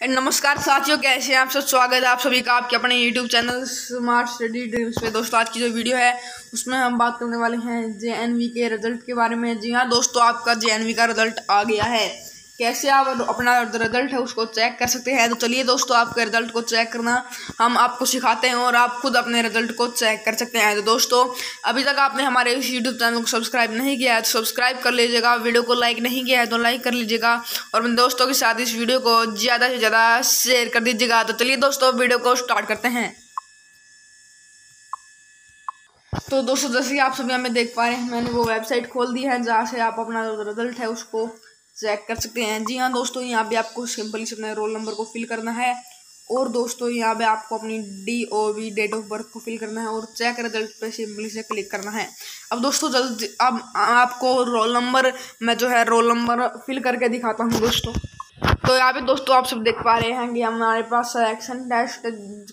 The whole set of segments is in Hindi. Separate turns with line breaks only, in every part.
नमस्कार साथियों, कैसे हैं आप सब? स्वागत है आप सभी का आपके अपने YouTube channel smart study dreams पे। दोस्तों, आज की जो वीडियो है, उसमें हम बात करने वाले हैं जेएनवी के रिज़ल्ट के बारे में। जी हाँ दोस्तों, आपका जेएनवी का रिज़ल्ट आ गया है। कैसे आप अपना रिज़ल्ट है उसको चेक कर सकते हैं? तो चलिए दोस्तों, आपके रिज़ल्ट को चेक करना। हम आपको सिखाते हैं और आप खुद अपने रिज़ल्ट को चेक कर सकते हैं। तो दोस्तों, अभी तक आपने हमारे इस यूट्यूब चैनल को सब्सक्राइब नहीं किया है तो सब्सक्राइब कर लीजिएगा। वीडियो को लाइक नहीं किया है तो लाइक कर लीजिएगा। और अपने दोस्तों के साथ इस वीडियो को ज़्यादा से ज़्यादा शेयर कर दीजिएगा। तो चलिए दोस्तों, वीडियो को स्टार्ट करते हैं। तो दोस्तों, जैसे आप सभी हमें देख पा रहे हैं, मैंने वो वेबसाइट खोल दी है, जहाँ से आप अपना रिज़ल्ट है उसको चेक कर सकते हैं। जी हाँ दोस्तों, यहाँ पे आपको सिंपली से अपने रोल नंबर को फिल करना है। और दोस्तों, यहाँ पे आपको अपनी D O B date of birth को फिल करना है और चेक रिज़ल्ट पे सिंपली से क्लिक करना है। अब दोस्तों, जल्द, अब आपको रोल नंबर मैं जो है रोल नंबर फिल करके दिखाता हूँ दोस्तों। तो यहाँ पे दोस्तों, आप सब देख पा रहे हैं कि हमारे पास सिलेक्शन टेस्ट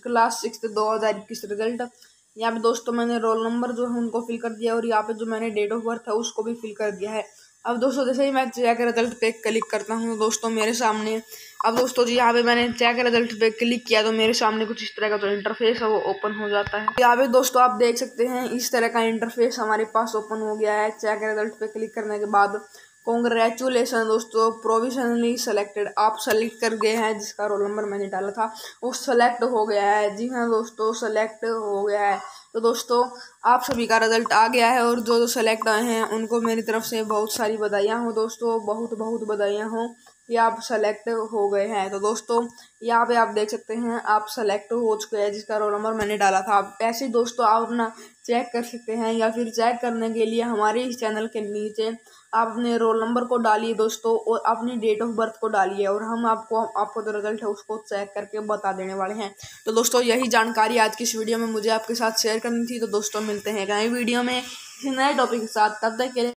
क्लास सिक्स दो हज़ार इक्कीस रिज़ल्ट यहाँ पे दोस्तों, मैंने रोल नंबर जो है उनको फिल कर दिया और यहाँ पे जो मैंने डेट ऑफ़ बर्थ है, उसको भी फिल कर दिया है। अब दोस्तों, जैसे ही मैं चेक रिज़ल्ट पे क्लिक करता हूँ दोस्तों, मेरे सामने, अब दोस्तों जी, यहाँ पे मैंने चेक रिज़ल्ट पे क्लिक किया तो मेरे सामने कुछ इस तरह का जो इंटरफेस है वो ओपन हो जाता है। यहाँ पे दोस्तों, आप देख सकते हैं, इस तरह का इंटरफेस हमारे पास ओपन हो गया है। चेक रिज़ल्ट पे क्लिक करने के बाद कॉन्ग्रेचुलेसन दोस्तों प्रोविजनली सेलेक्टेड आप सेलेक्ट कर गए हैं, जिसका रोल नंबर मैंने डाला था, वो सेलेक्ट हो गया है। जी हाँ दोस्तों सेलेक्ट हो गया है। तो दोस्तों, आप सभी का रिज़ल्ट आ गया है और जो जो सेलेक्ट आए हैं, उनको मेरी तरफ़ से बहुत सारी बधाइयाँ हों दोस्तों बहुत बहुत बधाइयाँ हों। कि आप सेलेक्ट हो गए हैं। तो दोस्तों, यहाँ पे आप देख सकते हैं, आप सेलेक्ट हो चुके हैं, जिसका रोल नंबर मैंने डाला था। आप ऐसे ही दोस्तों, आप अपना चेक कर सकते हैं या फिर चेक करने के लिए हमारे इस चैनल के नीचे आप अपने रोल नंबर को डालिए दोस्तों, और अपनी डेट ऑफ़ बर्थ को डालिए, और हम आपको आपको जो रिज़ल्ट है उसको चेक करके बता देने वाले हैं। तो दोस्तों, यही जानकारी आज की इस वीडियो में मुझे आपके साथ शेयर करनी थी। तो दोस्तों, मिलते हैं नए वीडियो में किसी नए टॉपिक के साथ। तब तक के लिए